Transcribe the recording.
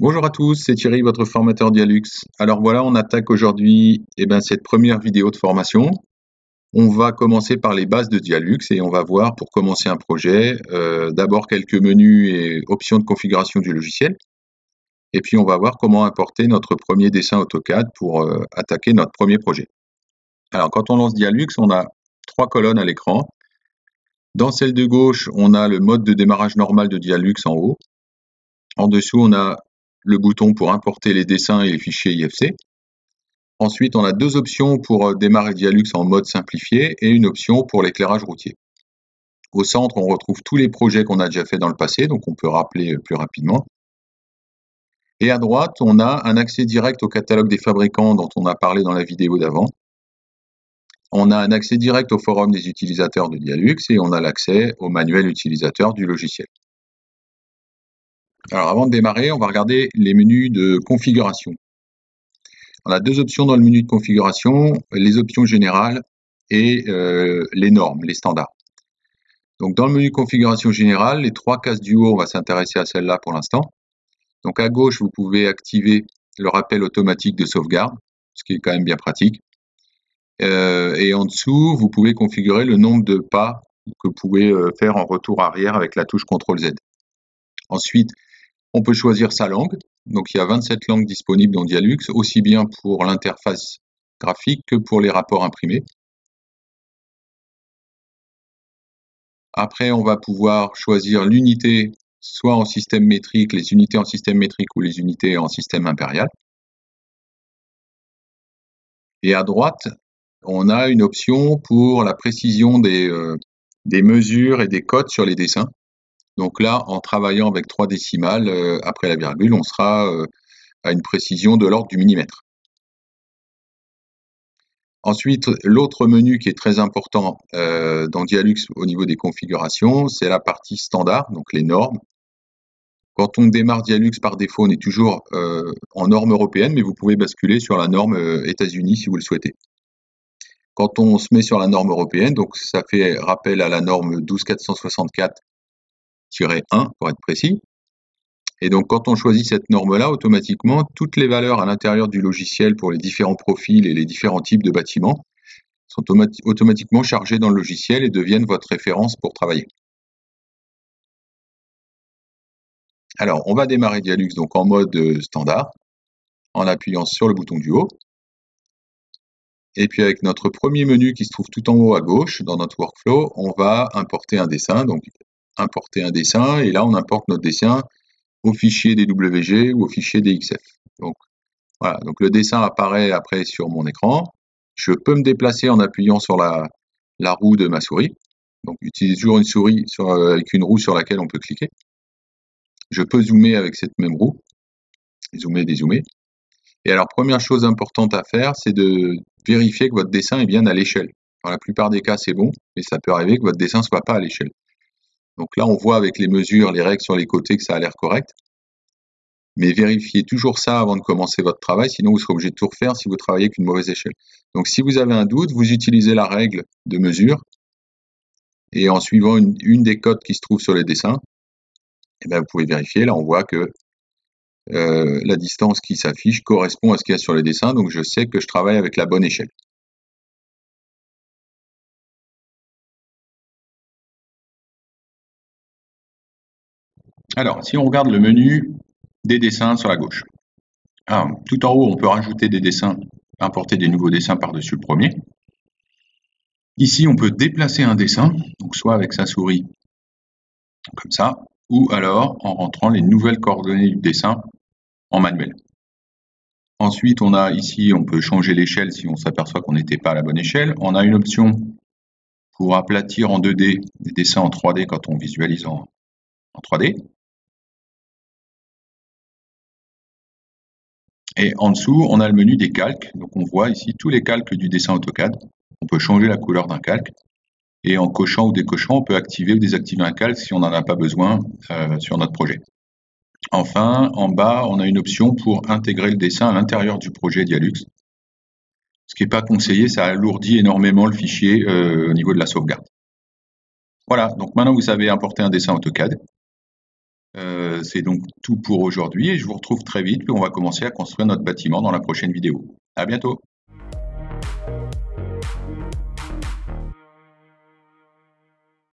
Bonjour à tous, c'est Thierry, votre formateur Dialux. Alors voilà, on attaque aujourd'hui eh ben, cette première vidéo de formation. On va commencer par les bases de Dialux et on va voir pour commencer un projet, euh, d'abord quelques menus et options de configuration du logiciel. Et puis on va voir comment importer notre premier dessin AutoCAD pour euh, attaquer notre premier projet. Alors quand on lance Dialux, on a trois colonnes à l'écran. Dans celle de gauche, on a le mode de démarrage normal de Dialux en haut. En dessous, on a le bouton pour importer les dessins et les fichiers IFC. Ensuite, on a deux options pour euh, démarrer Dialux en mode simplifié et une option pour l'éclairage routier. Au centre, on retrouve tous les projets qu'on a déjà fait dans le passé, donc on peut rappeler euh, plus rapidement. Et à droite, on a un accès direct au catalogue des fabricants dont on a parlé dans la vidéo d'avant. On a un accès direct au forum des utilisateurs de Dialux et on a l'accès au manuel utilisateur du logiciel. Alors avant de démarrer, on va regarder les menus de configuration. On a deux options dans le menu de configuration, les options générales et euh, les normes, les standards. Donc dans le menu configuration générale, les trois cases du haut, on va s'intéresser à celle-là pour l'instant. Donc à gauche, vous pouvez activer le rappel automatique de sauvegarde, ce qui est quand même bien pratique. Euh, et en dessous, vous pouvez configurer le nombre de pas que vous pouvez euh, faire en retour arrière avec la touche CTRL Z. Ensuite, on peut choisir sa langue. Donc il y a 27 langues disponibles dans Dialux, aussi bien pour l'interface graphique que pour les rapports imprimés. Après, on va pouvoir choisir l'unité, soit en système métrique, les unités en système métrique ou les unités en système impérial. Et à droite, on a une option pour la précision des, euh, des mesures et des codes sur les dessins. Donc là, en travaillant avec trois décimales euh, après la virgule, on sera euh, à une précision de l'ordre du millimètre. Ensuite, l'autre menu qui est très important euh, dans Dialux au niveau des configurations, c'est la partie standard, donc les normes. Quand on démarre Dialux par défaut, on est toujours en norme européenne, mais vous pouvez basculer sur la norme États-Unis si vous le souhaitez. Quand on se met sur la norme européenne, donc ça fait rappel à la norme 12464 1 pour être précis. Et donc quand on choisit cette norme-là, automatiquement, toutes les valeurs à l'intérieur du logiciel pour les différents profils et les différents types de bâtiments sont automatiquement chargées dans le logiciel et deviennent votre référence pour travailler. Alors, on va démarrer Dialux donc en mode euh, standard, en appuyant sur le bouton du haut. Et puis avec notre premier menu qui se trouve tout en haut à gauche dans notre workflow, on va importer un dessin. Donc importer un dessin, et là on importe notre dessin au fichier DWG ou au fichier DXF. Donc voilà, donc le dessin apparaît après sur mon écran. Je peux me déplacer en appuyant sur la, la roue de ma souris. Donc utilise toujours une souris euh, avec une roue sur laquelle on peut cliquer. Je peux zoomer avec cette même roue. Zoomer, dézoomer. Et alors première chose importante à faire, c'est de vérifier que votre dessin est bien à l'échelle. Dans la plupart des cas, c'est bon, mais ça peut arriver que votre dessin ne soit pas à l'échelle. Donc là, on voit avec les mesures, les règles sur les côtés que ça a l'air correct. Mais vérifiez toujours ça avant de commencer votre travail, sinon vous serez obligé de tout refaire si vous travaillez avec une mauvaise échelle. Donc si vous avez un doute, vous utilisez la règle de mesure et en suivant une, des codes qui se trouvent sur les dessins, eh bien, vous pouvez vérifier. Là, on voit que euh, la distance qui s'affiche correspond à ce qu'il y a sur les dessins, donc je sais que je travaille avec la bonne échelle. Alors, si on regarde le menu des dessins sur la gauche. tout en haut, on peut rajouter des dessins, importer des nouveaux dessins par-dessus le premier. Ici, on peut déplacer un dessin, donc soit avec sa souris, comme ça, ou alors en rentrant les nouvelles coordonnées du dessin en manuel. Ensuite, on a ici, on peut changer l'échelle si on s'aperçoit qu'on n'était pas à la bonne échelle. On a une option pour aplatir en 2D des dessins en 3D quand on visualise en 3D. Et en dessous, on a le menu des calques. Donc on voit ici tous les calques du dessin AutoCAD. On peut changer la couleur d'un calque. Et en cochant ou décochant, on peut activer ou désactiver un calque si on n'en a pas besoin euh, sur notre projet. Enfin, en bas, on a une option pour intégrer le dessin à l'intérieur du projet Dialux. Ce qui n'est pas conseillé, ça alourdit énormément le fichier euh, au niveau de la sauvegarde. Voilà, donc maintenant vous savez importer un dessin AutoCAD. Euh, c'est donc tout pour aujourd'hui et je vous retrouve très vite puis on va commencer à construire notre bâtiment dans la prochaine vidéo. À bientôt